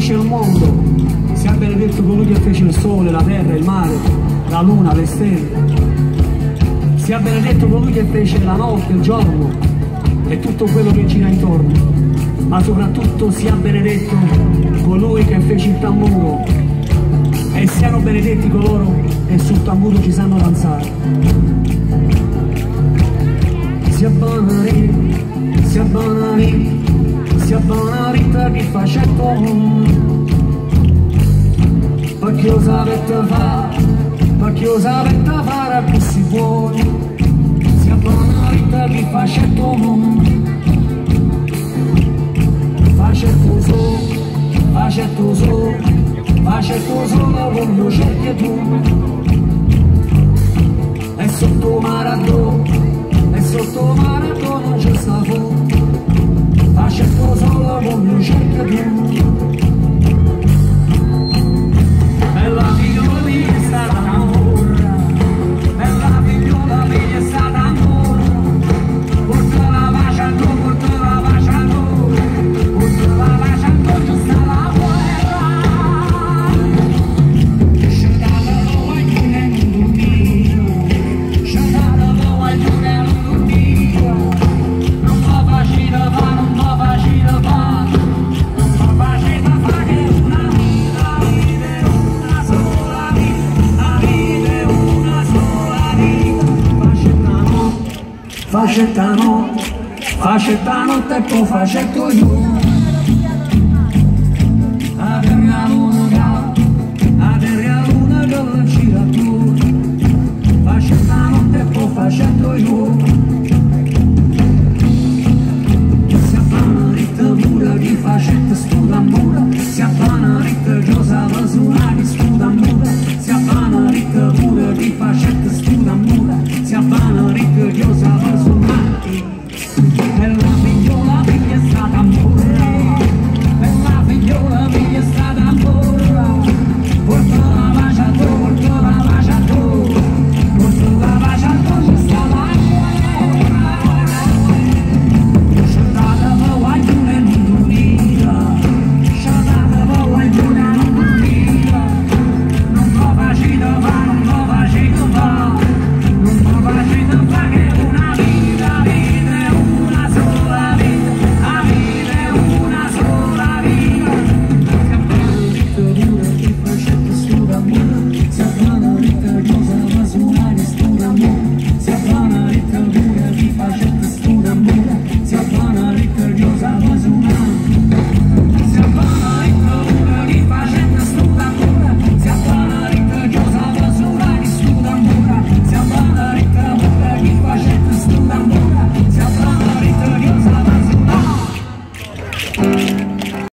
fece il mondo, sia benedetto colui che fece il sole, la terra, il mare, la luna, le stelle. Sia benedetto colui che fece la notte, il giorno e tutto quello che gira intorno. Ma soprattutto sia benedetto colui che fece il tamburo e siano benedetti coloro che sul tamburo ci sanno danzare. Sia buona sia buona sia buona vita che facetto perché lo sapete fare, perché lo sapete fare più si può, sia buona vita che facetto facetto solo, facetto solo, facetto solo come cerchi tu, e sotto maratona, e sotto maratona facetano, facetano, tempo facetto io.